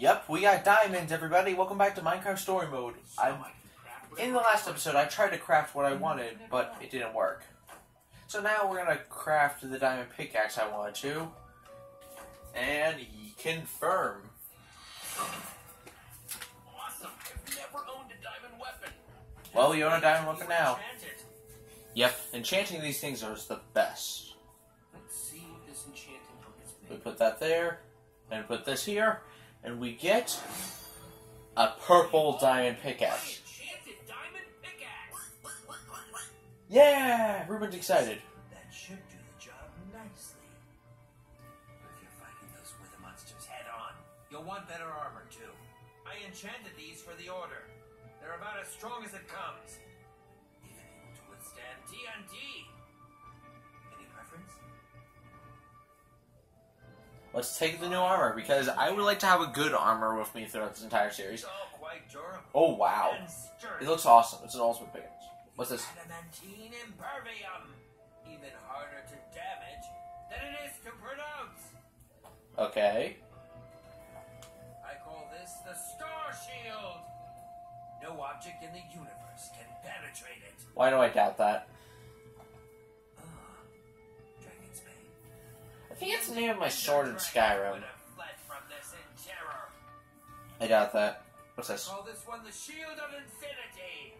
Yep, we got diamonds, everybody. Welcome back to Minecraft Story Mode. I'm, in the last episode, I tried to craft what I wanted, but it didn't work. So now we're gonna craft the diamond pickaxe I wanted to, and confirm. Awesome. I've never owned a diamond weapon. Well, you own a diamond weapon now. Yep, enchanting these things is the best. Let's see what this enchanting hook is We put that there, and put this here, and we get a purple diamond pickaxe. Yeah, Reuben's excited. That should do the job nicely. If you're fighting those wither monsters head on, you'll want better armor too. I enchanted these for the order. They're about as strong as it comes. Let's take the new armor because I would like to have a good armor with me throughout this entire series. It's all quite durable. Oh wow, it looks awesome. It's an ultimate pickaxe. What's this? Adamantine impervium. Even harder to damage than it is to pronounce. Okay. I call this the Star Shield. No object in the universe can penetrate it. Why do I doubt that? Think it's the name of my sword in Skyrim. Would have fled from this in terror. I doubt that. What's this? call this one the Shield of Infinity.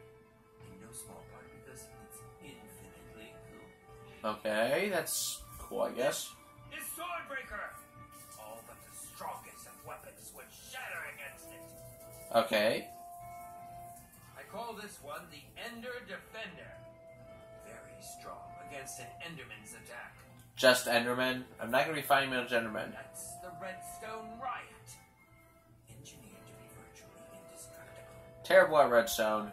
In no small part because it's infinitely cool. Okay, that's cool, I guess. This Swordbreaker. All but the strongest of weapons would shatter against it. Okay. I call this one the Ender Defender. Very strong against an Enderman's attack. Just Enderman. I'm not gonna be fighting Middle Enderman. That's the Redstone Riot. Engineered to be virtually indestructible. Terrible at Redstone.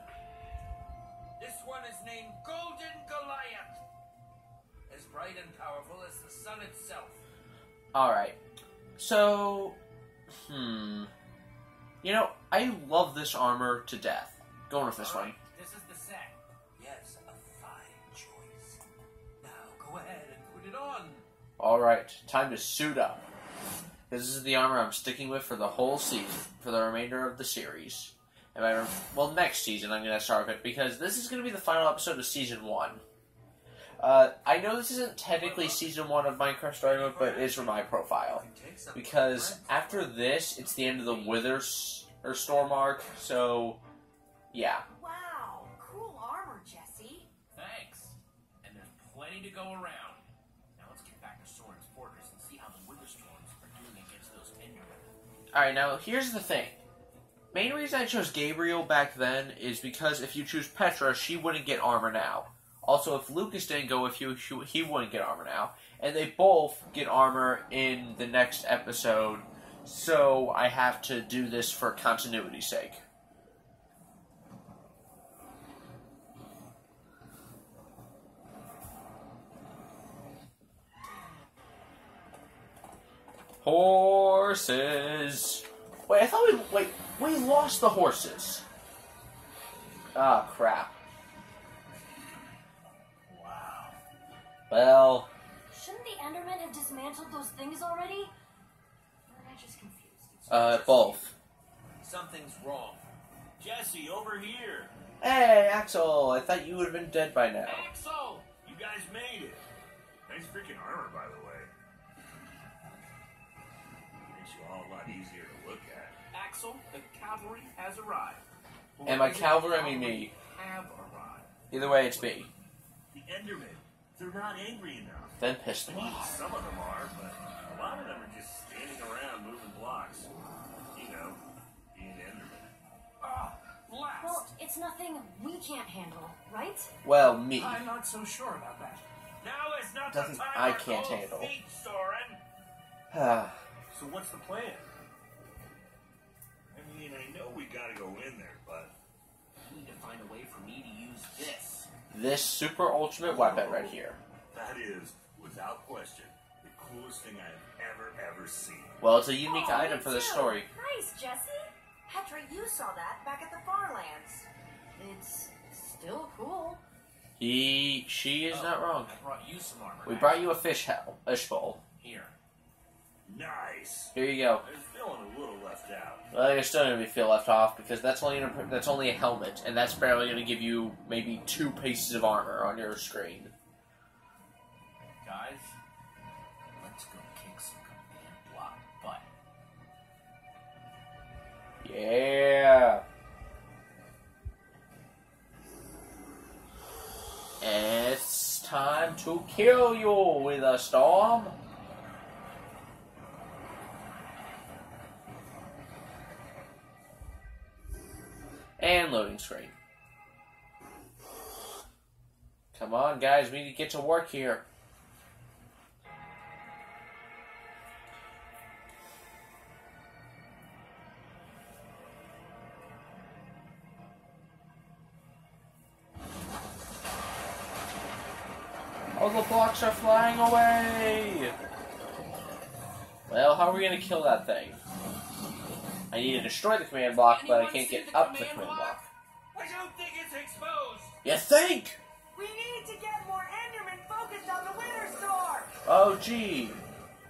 This one is named Golden Goliath. As bright and powerful as the sun itself. Alright. So, hmm. You know, I love this armor to death. Going with this one. Alright, Alright, time to suit up. This is the armor I'm sticking with for the whole season, for the remainder of the series. And I, well, next season I'm going to start with it because this is going to be the final episode of season one. Uh, I know this isn't technically season one of Minecraft Story Mode, but it is for my profile. You can take some Because after this, it's the end of the Withers or Storm arc, so yeah. Wow, cool armor, Jesse. Thanks. And there's plenty to go around. Alright, now here's the thing. Main reason I chose Gabriel back then is because if you choose Petra, she wouldn't get armor now. Also, if Lukas didn't go with you, he- he wouldn't get armor now. And they both get armor in the next episode, so I have to do this for continuity's sake. Horses. Wait, I thought we wait. We lost the horses. Ah, crap. Wow. Well, Shouldn't the Endermen have dismantled those things already? Or am I just confused? uh, both. Something's wrong. Jesse, over here. Hey, Axel, I thought you would have been dead by now. Axel, you guys made it. Nice freaking armor, by the way. Easier to look at. Axel, the cavalry has arrived. And by cavalry, I mean me. Have arrived. Either way, it's me. The Endermen, they're not angry enough. Then pissed me I mean, off. some of them are, but a lot of them are just standing around moving blocks. You know, being Endermen. Ah, blast. Well, it's nothing we can't handle, right? Well, me. I'm not so sure about that. Now is not Nothing the time I can't handle. feet, Soren. Ah, So what's the plan? I mean, I know we gotta go in there, but I need to find a way for me to use this. this super ultimate weapon right here. that is, without question, the coolest thing I've ever, ever seen. Well, it's a unique Oh, item for the story. Nice, Jesse. Petra, you saw that back at the Farlands. It's still cool. He, she is Oh, not wrong. I brought you some armor. We back. brought you a fish hell, fish bowl. Here. Nice. Here you go. I was feeling a little left left out. Well, you're still gonna feel left off because that's only an, that's only a helmet, and that's barely gonna give you maybe two pieces of armor on your screen. Guys, let's go kick some command block butt. Yeah. It's time to kill you with a storm. And loading screen. Come on, guys, we need to get to work here. All the blocks are flying away! Well, how are we gonna kill that thing? I need to destroy the command block, but I can't get the up the command command block? block. I don't think it's exposed. You think? We need to get more Endermen focused on the Wither Storm! Oh, gee.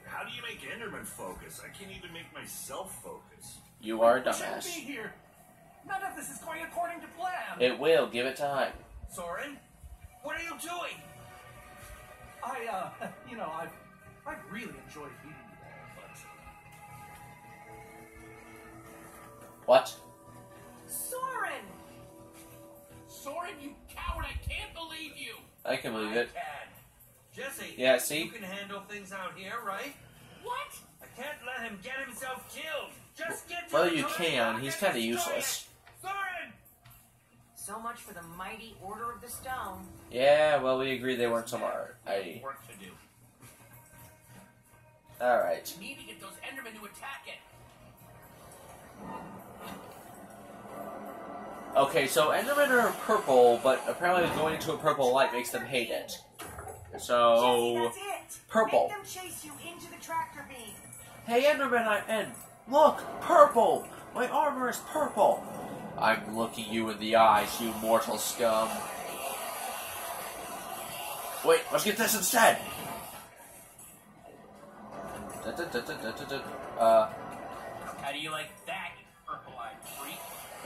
How do you make Enderman focus? I can't even make myself focus. You are a We shouldn't dumbass. be here. None of this is going according to plan. It will. Give it time. Soren, what are you doing? I, uh, you know, I've, I've really enjoyed meeting What? Soren! Soren, you coward! I can't believe you. I can believe I it. can. Jesse. Yeah, see? You can handle things out here, right? What? I can't let him get himself killed. Just get to Well, the you can. He's kinda useless. it. Soren! So much for the mighty Order of the Stone. Yeah, well, we agree they weren't smart. I. Work to do. Alright. We need to get those Endermen to attack it. Okay, so Endermen are purple, but apparently going into a purple light makes them hate it. So. that's it! purple. Make them chase you into the tractor beam. Hey, Enderman, I and look, purple. My armor is purple. I'm looking you in the eyes, you mortal scum. Wait, let's get this instead. Uh, How do you like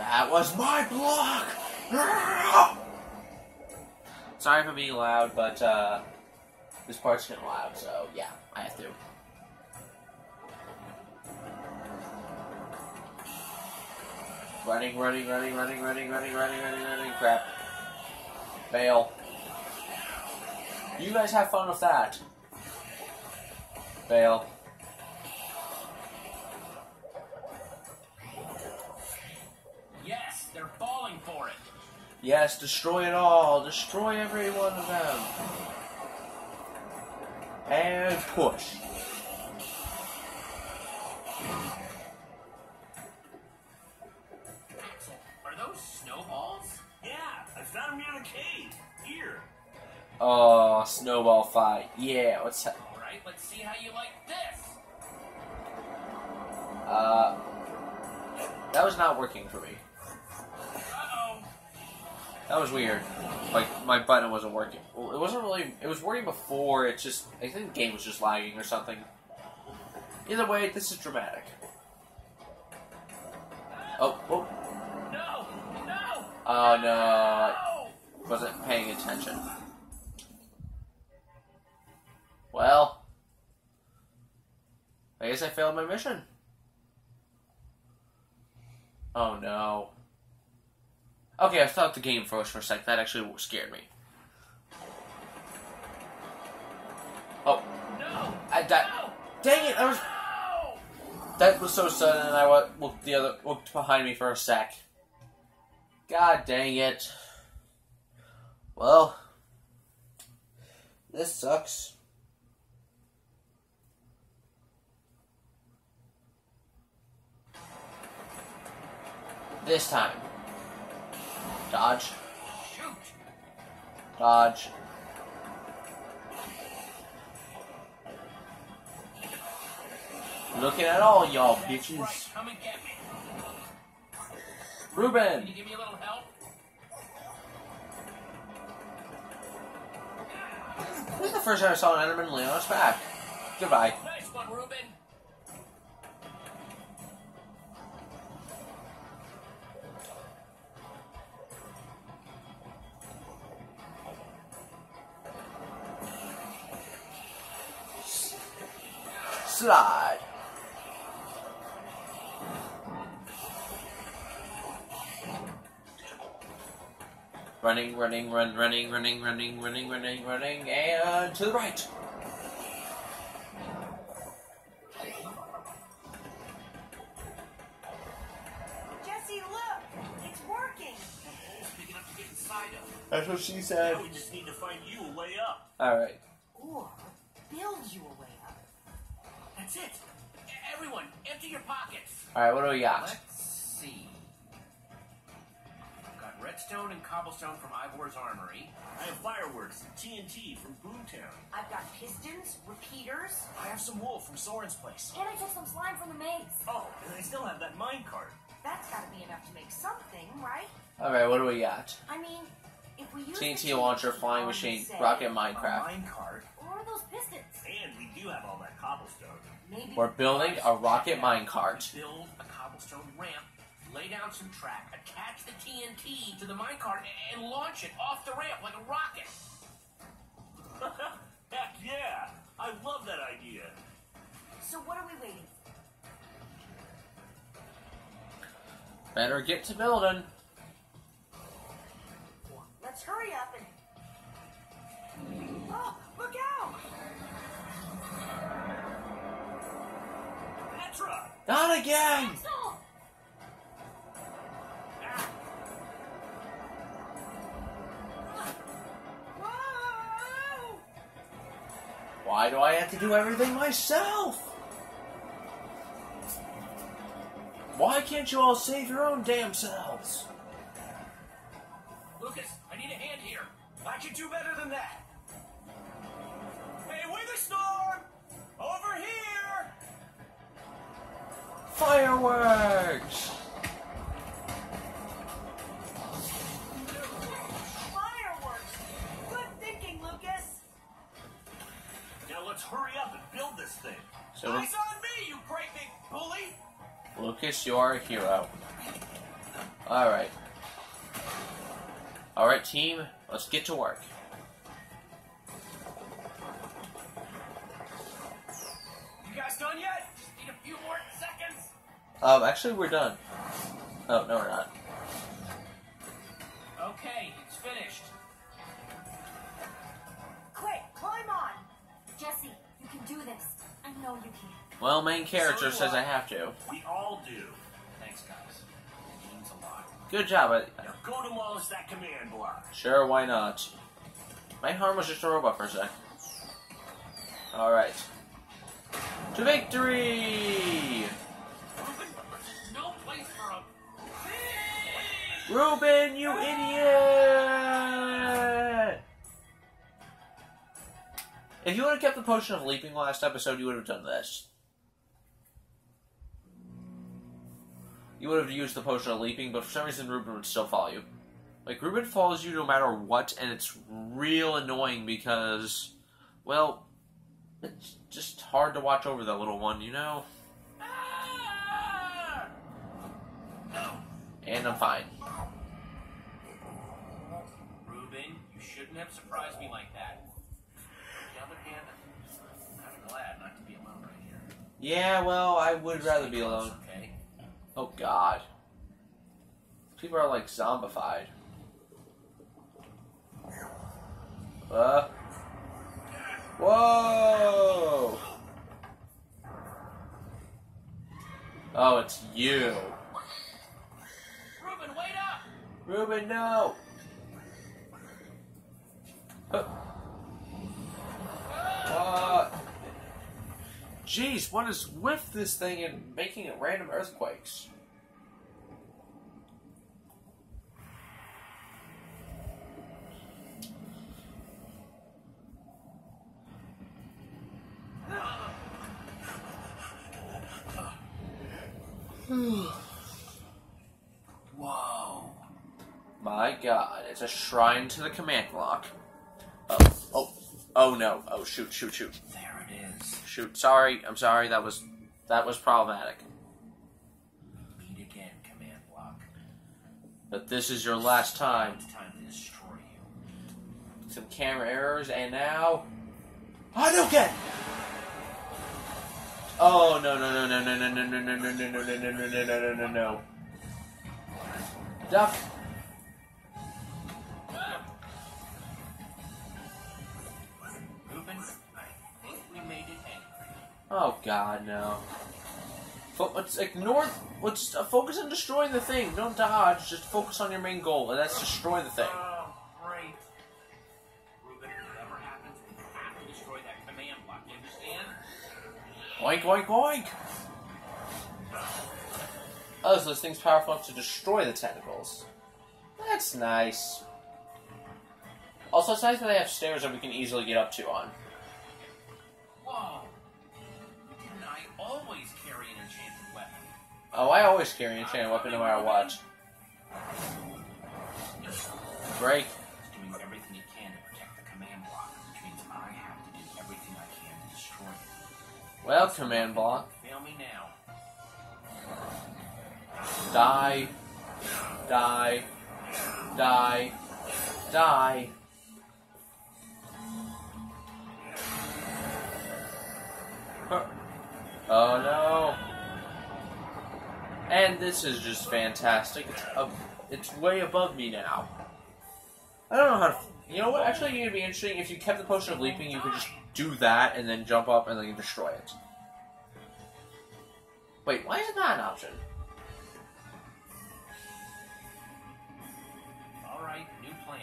that was my block. Sorry for being loud, but uh, this part's getting loud, so yeah, I have to. Running, running, running, running, running, running, running, running, running, crap. Fail. You guys have fun with that. Fail. Yes, destroy it all. Destroy every one of them. And push. Axel, are those snowballs? Yeah, I found him near the cave. Here. Oh, snowball fight. Yeah, what's that? All right, let's see how you like this. Uh, that was not working for me. That was weird. Like my button wasn't working. Well, it wasn't really. It was working before. It's just. I think the game was just lagging or something. Either way, this is dramatic. Oh, oh, No! No! oh no! No! Wasn't paying attention. Well, I guess I failed my mission. Oh no. Okay, I thought the game froze for a sec. That actually scared me. Oh, No! I that. No! Dang it! I was No! that was so sudden, and I looked the other looked behind me for a sec. God dang it! Well, this sucks. This time, dodge, Shoot! dodge. Looking at all y'all bitches. right, come and get me. Reuben! Can you give me a little help? This is the first time I saw an Enderman lay on its back. Goodbye. Nice one, Reuben. Running, running, run, running, running, running, running, running, running, and to the right. Jesse, look! It's working! Hole's big enough to get inside of. That's what she said. Now we just need to find you a way up. All right. Or build you a way up. That's it. Everyone, empty your pockets. All right. What do we got? Let's redstone and cobblestone from Ivor's armory. I have fireworks and TNT from Boomtown. I've got pistons, repeaters, I have some wool from Soren's place. and I took some slime from the maze. Oh, and I still have that mine cart. That's gotta be enough to make something, right? All right. What do we got? I mean, if we use TNT the launcher, flying machine, say, rocket, Minecraft. mine cart. Or those pistons. And we do have all that cobblestone. Maybe We're building a rocket minecart. Build a cobblestone ramp, lay down some track, attach the TNT to the minecart, and launch it off the ramp like a rocket. Heck yeah! I love that idea. So what are we waiting for? Better get to building. Let's hurry up and. Oh, look out! Petra! Not again. Do I have to do everything myself? Why can't you all save your own damn selves? Lukas, I need a hand here. I can do better than that. Hey, Witherstorm! Over here! Fireworks! Fireworks! So, Eyes on me, you great big bully! Lukas, you're a hero. Alright. Alright, team, let's get to work. You guys done yet? Just need a few more seconds. Um, actually, we're done. Oh, no, we're not. Well, main character So says I have to. We all do. Thanks, guys. It means a lot. Good job. I, Now go demolish that command block. Sure, why not? My harm was just a robot for a sec. Alright. To victory! Reuben, there's no place for a. Reuben, you ah! idiot! If you would have kept the potion of leaping last episode, you would have done this. You would have used the potion of leaping, but for some reason Reuben would still follow you. Like, Reuben follows you no matter what, and it's real annoying because, well, it's just hard to watch over that little one, you know? Ah! No. And I'm fine. Reuben, you shouldn't have surprised me like that. On the other hand, I'm glad not to be alone right here. Yeah, well, I would rather be alone. Oh god. People are like zombified. Uh. Whoa! Oh, it's you. Reuben, wait up! Reuben, no! Uh. What? Jeez, what is with this thing and making it random earthquakes? Whoa. My god, it's a shrine to the command block. Oh, oh, oh no. Oh, shoot, shoot, shoot. There is. Shoot, sorry, I'm sorry, that was, that was problematic. Meet again, command block. But this is your last time. It's time to destroy you. Some camera errors, and now... Hadouken! Oh no no no no no no no no no no no no no no no no no no no. Duck. Oh god no. Let's ignore. Let's uh, focus on destroying the thing. Don't dodge. Just focus on your main goal, and that's destroy the thing. Oh, great. Reuben, whatever happens, we have to destroy that command block, you understand? Oink oink oink. Oh, so this thing's powerful enough to destroy the tentacles. That's nice. Also, it's nice that they have stairs that we can easily get up to on. Oh, I always carry an enchanted weapon no matter what. Break. Doing everything he can to protect the command block, which means I have to do everything I can to destroy it. Well, command block. Fail me now. Die. Die. Die. Die. Huh. Oh no. And this is just fantastic. It's, up, it's way above me now. I don't know how to. You know what? Actually, it'd be interesting if you kept the potion of leaping. You could just do that and then jump up and then destroy it. Wait, why is it not an option? Alright, new plan.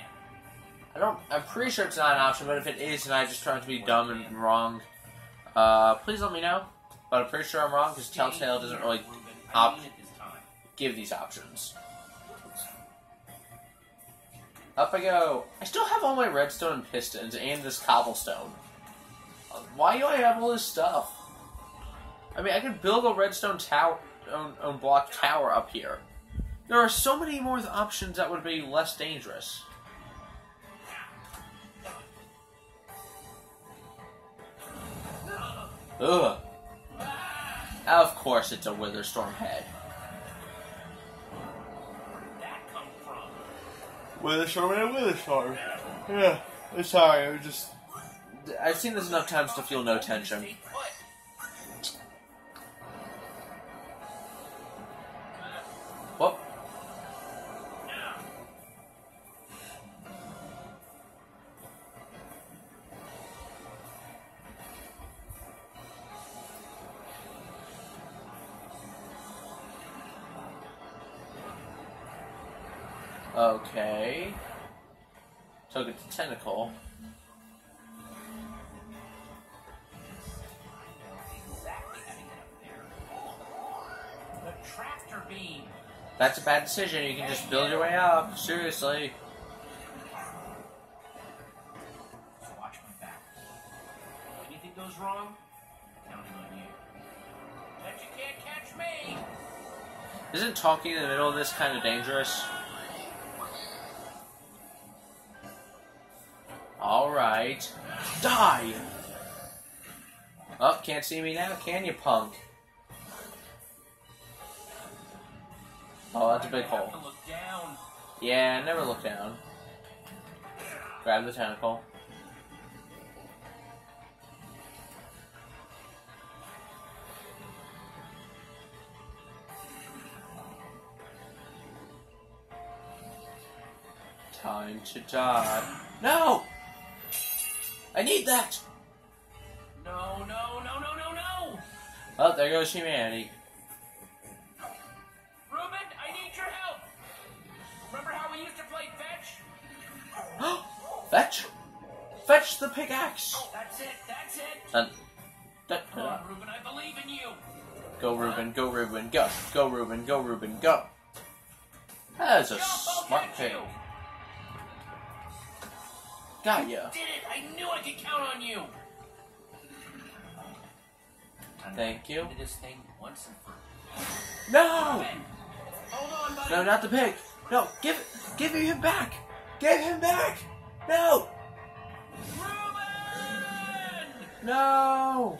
I don't. I'm pretty sure it's not an option, but if it is, and I just trying to be dumb and wrong, uh, please let me know. But I'm pretty sure I'm wrong because Telltale doesn't really Reuben, give these options. Up I go. I still have all my redstone and pistons and this cobblestone. Why do I have all this stuff? I mean, I could build a redstone tower, on, block tower up here. There are so many more options that would be less dangerous. Ugh. Of course, it's a Witherstorm head. With a short man, with a short yeah. Yeah, it's sorry, I just. I've seen this enough times to feel no tension. Bad decision. You can just build your way up. Seriously. Watch my back. If anything goes wrong, counting on you. Bet you can't catch me. Isn't talking in the middle of this kind of dangerous? Alright. Die! Oh, can't see me now, can you, punk? Oh, that's a big hole. to look down. Yeah, never look down. Grab the tentacle. Time to die. No! I need that! No, no, no, no, no, no! Oh, there goes humanity. Fetch the pickaxe! Oh, That's it, that's it! Dun, dun, Come on, Reuben, I believe in you! Go, Reuben, go, Reuben, go. Go, Reuben, go, Reuben, go. That is a smart pig. Got ya. Did it! I knew I could count on you! Thank you. This thing once and for No! Hold on, buddy! No, not the pig. No, give give him back. Give him back. No, Reuben! no,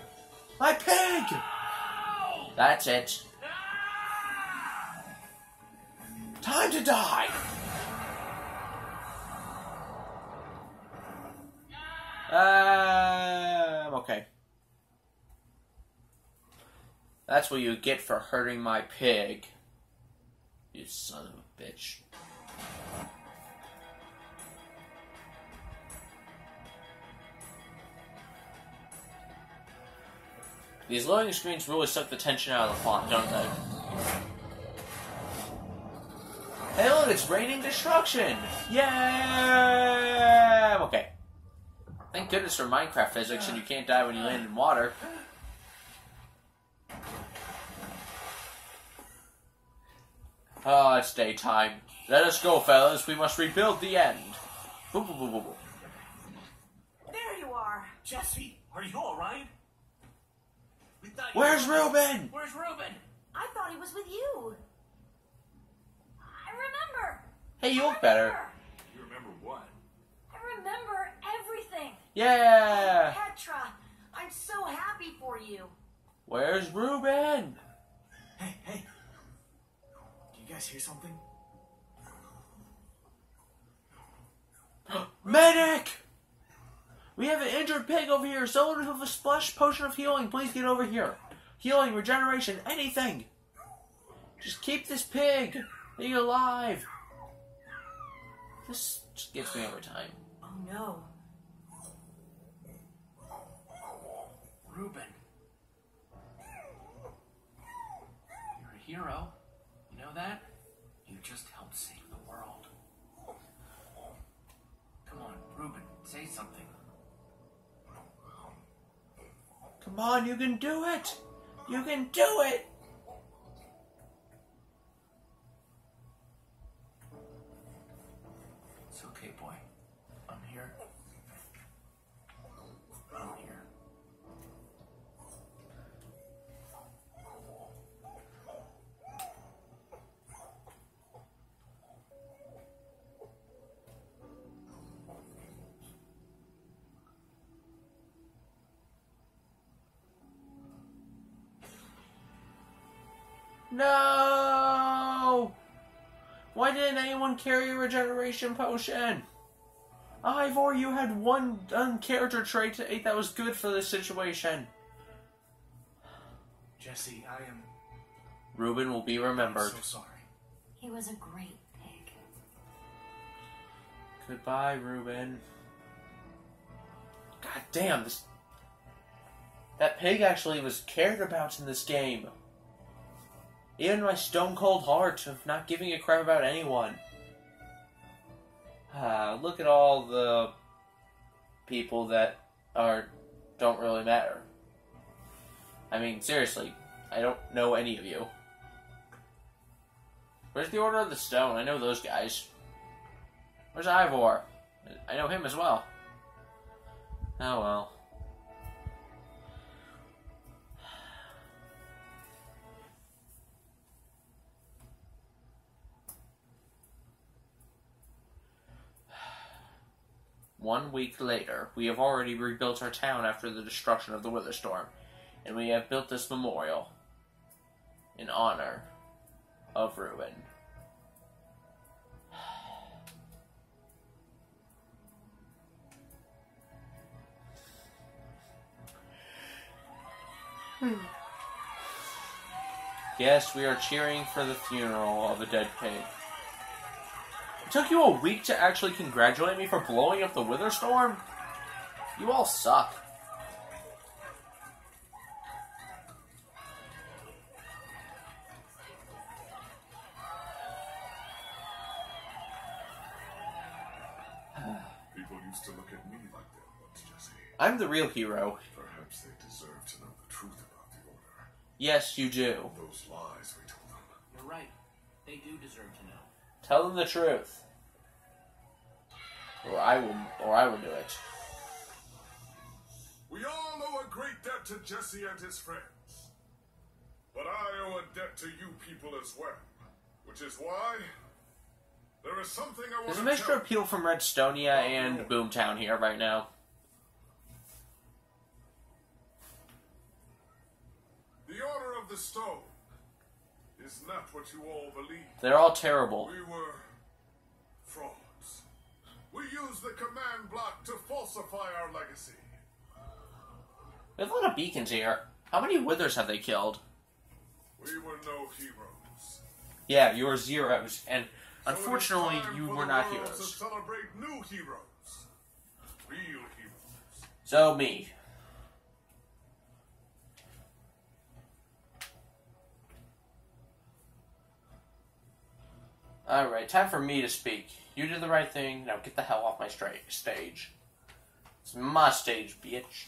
my pig. Ow! That's it. Ah! Time to die. Uh, I'm okay. That's what you get for hurting my pig. You son of a bitch. These loading screens really suck the tension out of the font, don't they? Hey look, it's raining destruction! Yeah! Okay. Thank goodness for Minecraft physics and you can't die when you land in water. Ah, it's daytime. Let us go, fellas. We must rebuild the end. Boop, boop, boop, boop, boop. There you are. Jesse, are you alright? We thought you Where's were- Reuben? Where's Reuben? I thought he was with you. I remember. Hey, you I look better. remember. You remember what? I remember everything. Yeah! Petra, I'm so happy for you. Where's Reuben? Hey, hey. Do you guys hear something? Medic! We have an injured pig over here. Someone with a splash potion of healing, please get over here. Healing, regeneration, anything. Just keep this pig alive. This just gets me every time. Oh no. Reuben. You're a hero. You know that? You just helped save the world. Come on, Reuben, say something. Come on, you can do it. You can do it. No! Why didn't anyone carry a regeneration potion? Ivor, you had one character trait that was good for this situation. Jesse, I am Reuben will be remembered. I'm so sorry. He was a great pig. Goodbye, Reuben. God damn, this. That pig actually was cared about in this game. Even my stone cold heart of not giving a crap about anyone. Ah, look at all the people that are don't really matter. I mean, seriously, I don't know any of you. Where's the Order of the Stone? I know those guys. Where's Ivor? I know him as well. Oh well. One week later, we have already rebuilt our town after the destruction of the Witherstorm, and we have built this memorial in honor of Reuben. Yes, we are cheering for the funeral of a dead pig. It took you a week to actually congratulate me for blowing up the Witherstorm? You all suck. People used to look at me like that once, Jesse. I'm the real hero. Perhaps they deserve to know the truth about the Order. Yes, you do. Those lies we told them. You're right. They do deserve to know. Tell them the truth. Or I will or I will do it. We all owe a great debt to Jesse and his friends. But I owe a debt to you people as well. Which is why there is something I want There's a to mixture of people from Redstonia oh, and Boomtown here right now. The Order of the Stone is not what you all believe. They're all terrible. We were frauds. We used the command block to falsify our legacy. We have a lot of beacons here. How many withers have they killed? we were no heroes. Yeah, you were zeros, and So unfortunately, you were not heroes. heroes. Real heroes. So me. Alright, time for me to speak. You did the right thing, now get the hell off my stra- stage. It's my stage, bitch.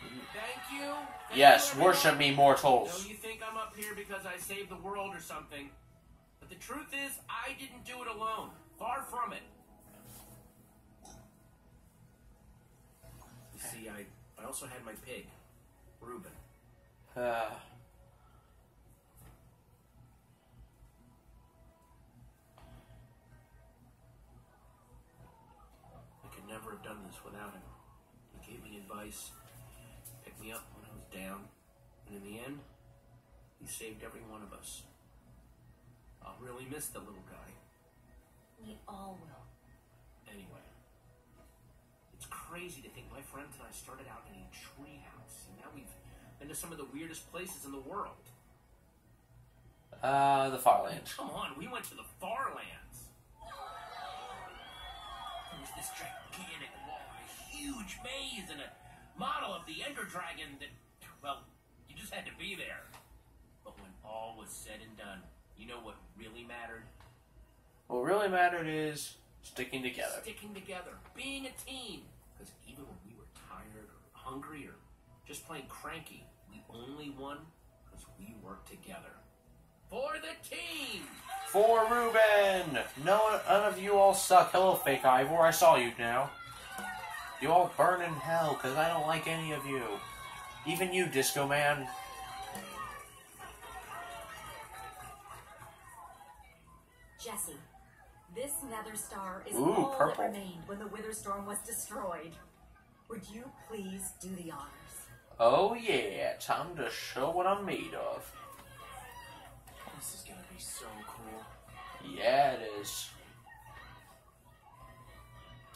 Thank you. Thank Yes, you, worship everyone. me, No, mortals. you think I'm up here because I saved the world or something. But the truth is, I didn't do it alone. Far from it. You see, I, I also had my pig, Reuben. Uh, this without him. He gave me advice, picked me up when I was down, and in the end, he saved every one of us. I'll really miss the little guy. We all will. Anyway, it's crazy to think my friends and I started out in a treehouse, and now we've been to some of the weirdest places in the world. uh, the Farland. Come on, we went to the far lands. There was this gigantic wall, a huge maze, and a model of the Ender Dragon that, well, you just had to be there. But when all was said and done, you know what really mattered? What really mattered is sticking together. Sticking together, being a team. Because even when we were tired or hungry or just plain cranky, we only won because we worked together. For the team! For Reuben! No, none of you all suck. Hello, fake Ivor. I saw you now. You all burn in hell because I don't like any of you. Even you, Disco Man. Jesse, this nether star is Ooh, all purple. that remained when the Wither Storm was destroyed. Would you please do the honors? Oh yeah, time to show what I'm made of. This is gonna be so cool. Yeah, it is.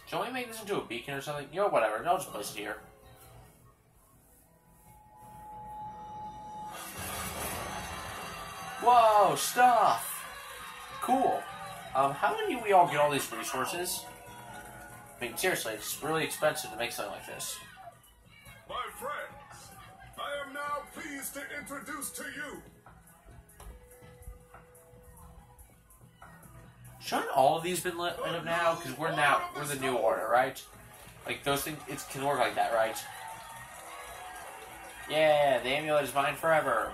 Shall we make this into a beacon or something? You know, whatever. I'll just place it here. Whoa, stuff! Cool. Um, how do we all get all these resources? I mean, seriously, it's really expensive to make something like this. My friends, I am now pleased to introduce to you Shouldn't all of these been lit up now? Because we're now we're the new order, right? Like those things, it can work like that, right? Yeah, the amulet is mine forever.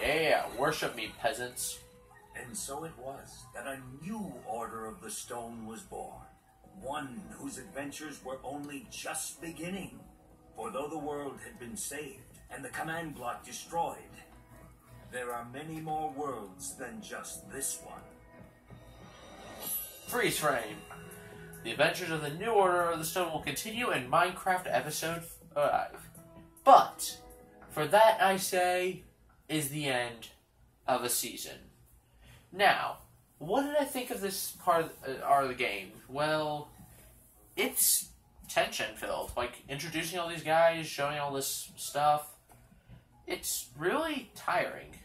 Yeah, worship me, peasants. And so it was that a new Order of the Stone was born. One whose adventures were only just beginning. For though the world had been saved and the command block destroyed, there are many more worlds than just this one. Freeze frame. The adventures of the New Order of the Stone will continue in Minecraft Episode 5. But, for that I say, is the end of a season. Now, what did I think of this part of, uh, the game? Well, it's tension filled. Like, introducing all these guys, showing all this stuff. It's really tiring.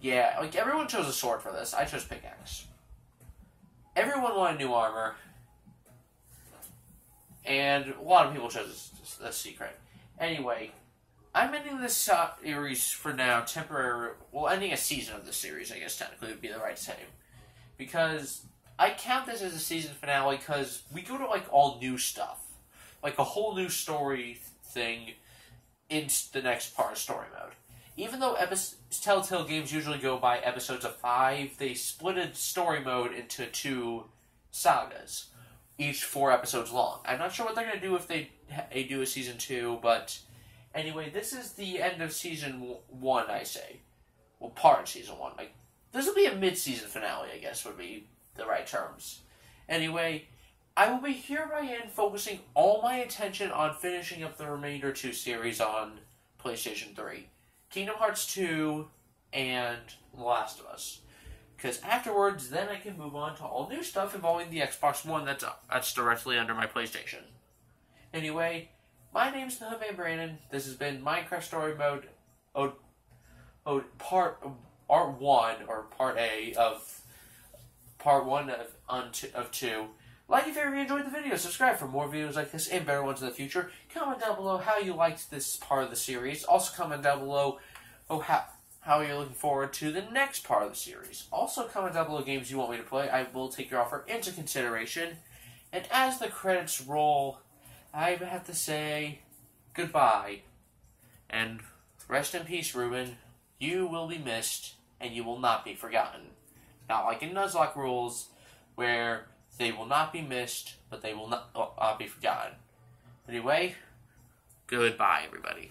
Yeah, like, everyone chose a sword for this. I chose pickaxe. Everyone wanted new armor. And a lot of people chose a secret. Anyway, I'm ending this series for now, temporary. Well, ending a season of the series, I guess technically would be the right name, because I count this as a season finale because we go to like all new stuff, like a whole new story thing in the next part of story mode. Even though epi- Telltale games usually go by episodes of five, they splitted story mode into two sagas, each four episodes long. I'm not sure what they're gonna do if they, they do a season two, but Anyway, this is the end of season one, I say. Well, part of season one. Like, this will be a mid-season finale, I guess, would be the right terms. Anyway, I will be here hereby in focusing all my attention on finishing up the remainder two series on PlayStation 3. Kingdom Hearts 2 and The Last of Us. Because afterwards, then I can move on to all new stuff involving the Xbox One that's, uh, that's directly under my PlayStation. Anyway, my name's the Hoodman Brandon. This has been Minecraft Story Mode, oh, oh, part part one or part A of part one of on of two. Like if you enjoyed the video, subscribe for more videos like this and better ones in the future. Comment down below how you liked this part of the series. Also comment down below oh how how you're looking forward to the next part of the series. Also comment down below games you want me to play. I will take your offer into consideration. And as the credits roll, I have to say goodbye. And rest in peace, Reuben. You will be missed, and you will not be forgotten. Not like in Nuzlocke rules, where they will not be missed, but they will not uh, be forgotten. Anyway, goodbye, everybody.